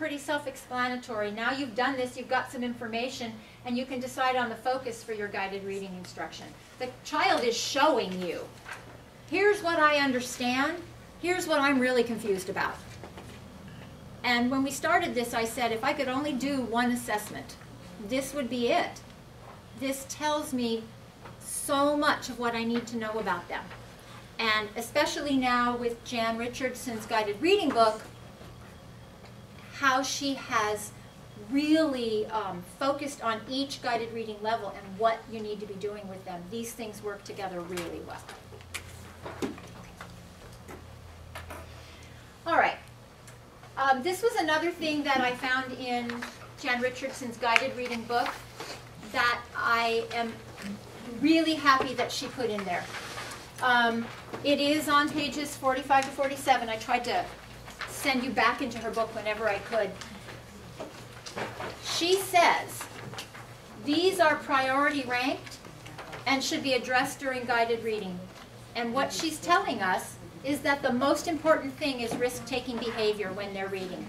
pretty self-explanatory. Now you've done this, you've got some information, and you can decide on the focus for your guided reading instruction. The child is showing you, here's what I understand, here's what I'm really confused about. And when we started this, I said if I could only do one assessment, this would be it. This tells me so much of what I need to know about them. And especially now with Jan Richardson's guided reading book, how she has really um, focused on each guided reading level and what you need to be doing with them. These things work together really well. All right. Um, this was another thing that I found in Jan Richardson's guided reading book that I am really happy that she put in there. Um, it is on pages 45 to 47. I tried to send you back into her book whenever I could. She says these are priority ranked and should be addressed during guided reading. And what she's telling us is that the most important thing is risk-taking behavior when they're reading.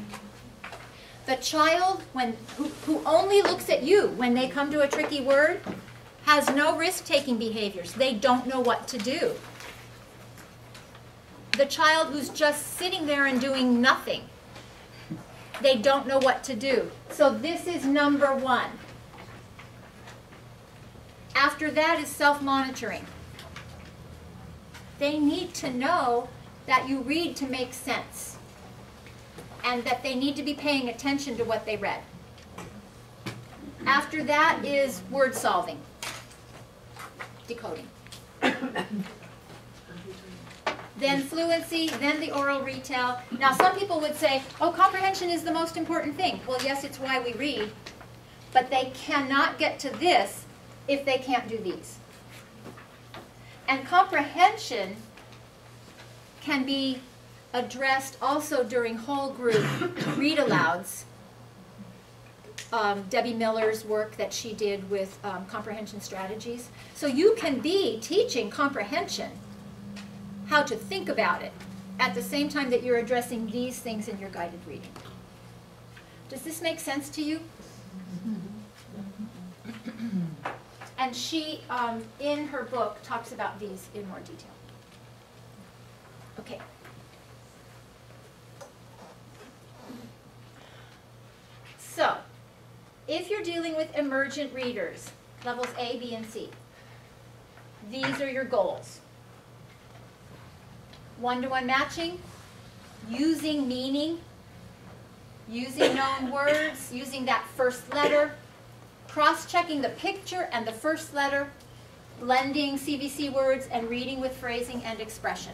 The child when, who, who only looks at you when they come to a tricky word has no risk-taking behaviors. They don't know what to do. The child who's just sitting there and doing nothing, they don't know what to do. So this is number one. After that is self-monitoring. They need to know that you read to make sense and that they need to be paying attention to what they read. After that is word solving, decoding. Then fluency, then the oral retell. Now some people would say, oh, comprehension is the most important thing. Well, yes, it's why we read, but they cannot get to this if they can't do these. And comprehension can be addressed also during whole group read-alouds. Um, Debbie Miller's work that she did with um, comprehension strategies. So you can be teaching comprehension, how to think about it, at the same time that you're addressing these things in your guided reading. Does this make sense to you? And she, um, in her book, talks about these in more detail. Okay. So, if you're dealing with emergent readers, levels A, B, and C, these are your goals. One-to-one -one matching, using meaning, using known words, using that first letter, cross-checking the picture and the first letter, blending CVC words, and reading with phrasing and expression.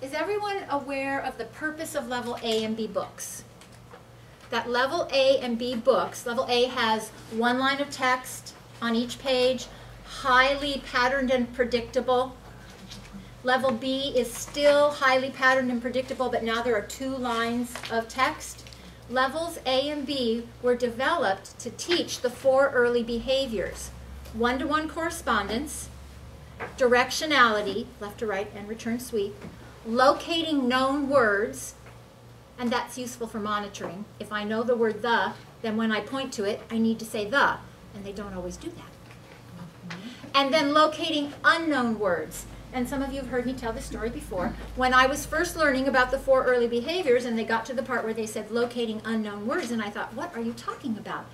Is everyone aware of the purpose of level A and B books? That level A and B books, level A has one line of text on each page, highly patterned and predictable. Level B is still highly patterned and predictable, but now there are two lines of text. Levels A and B were developed to teach the four early behaviors. One-to-one -one correspondence, directionality, left to right and return sweep, locating known words, and that's useful for monitoring. If I know the word the, then when I point to it, I need to say the, and they don't always do that. And then locating unknown words. And some of you have heard me tell this story before. When I was first learning about the four early behaviors, and they got to the part where they said locating unknown words, and I thought, what are you talking about?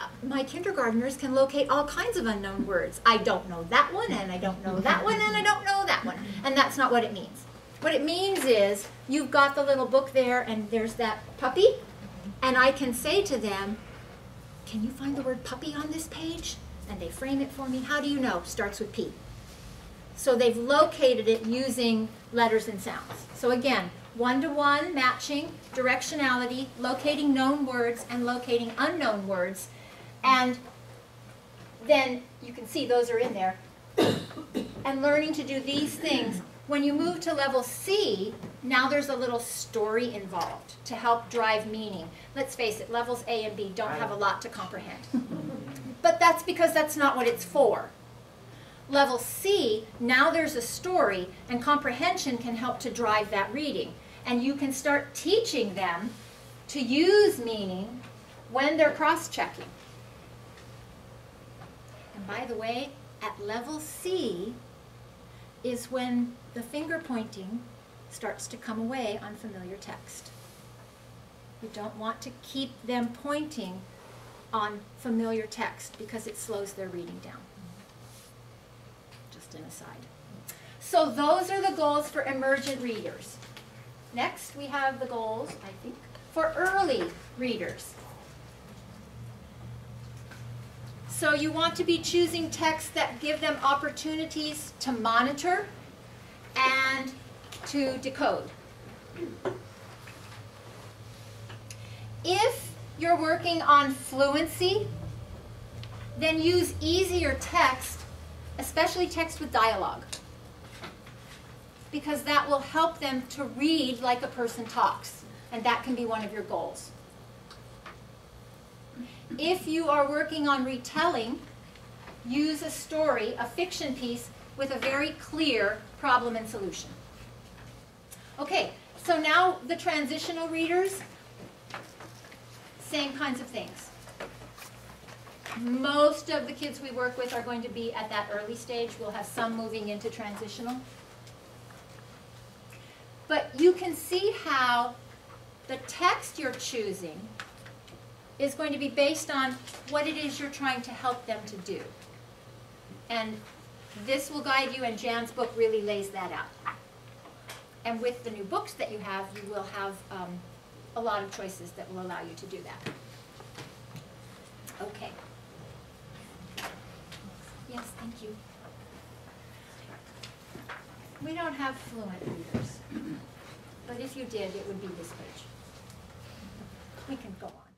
Uh, my kindergartners can locate all kinds of unknown words. I don't know that one, and I don't know that one, and I don't know that one. And that's not what it means. What it means is you've got the little book there and there's that puppy and I can say to them, can you find the word puppy on this page? And they frame it for me. How do you know? Starts with P. So they've located it using letters and sounds. So again, one-to-one -one matching, directionality, locating known words and locating unknown words. And then you can see those are in there. and learning to do these things when you move to level C, now there's a little story involved to help drive meaning. Let's face it, levels A and B don't have a lot to comprehend. but that's because that's not what it's for. Level C, now there's a story, and comprehension can help to drive that reading. And you can start teaching them to use meaning when they're cross-checking. And by the way, at level C is when the finger pointing starts to come away on familiar text. You don't want to keep them pointing on familiar text because it slows their reading down. Just an aside. So those are the goals for emergent readers. Next, we have the goals, I think, for early readers. So you want to be choosing texts that give them opportunities to monitor and to decode. If you're working on fluency, then use easier text, especially text with dialogue, because that will help them to read like a person talks, and that can be one of your goals. If you are working on retelling, use a story, a fiction piece, with a very clear problem and solution. Okay, so now the transitional readers, same kinds of things. Most of the kids we work with are going to be at that early stage. We'll have some moving into transitional. But you can see how the text you're choosing is going to be based on what it is you're trying to help them to do. And this will guide you, and Jan's book really lays that out. And with the new books that you have, you will have um, a lot of choices that will allow you to do that. Okay. Thank you. We don't have fluent readers, but if you did, it would be this page. We can go on.